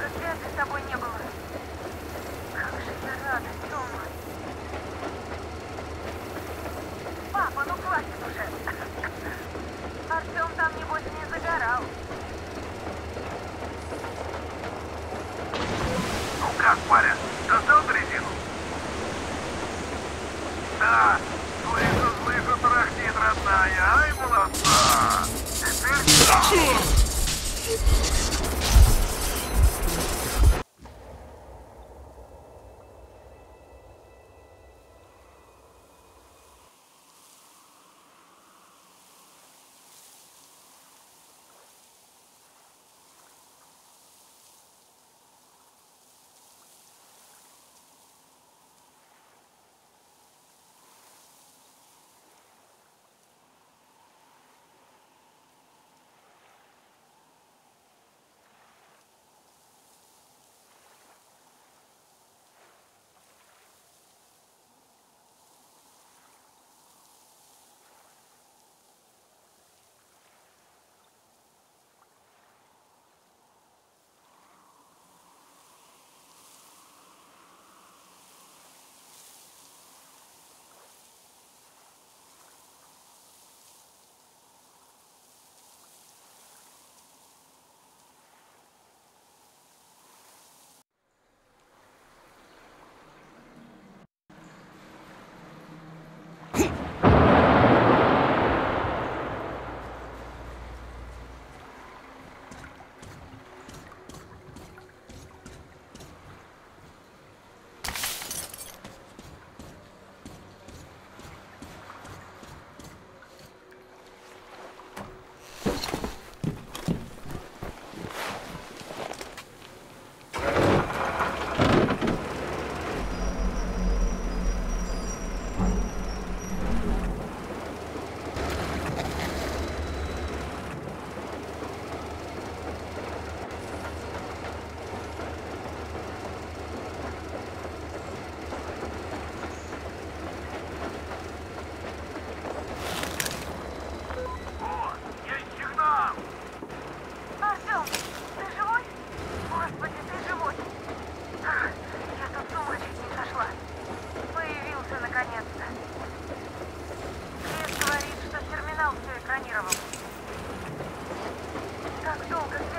как я с тобой не был долго связи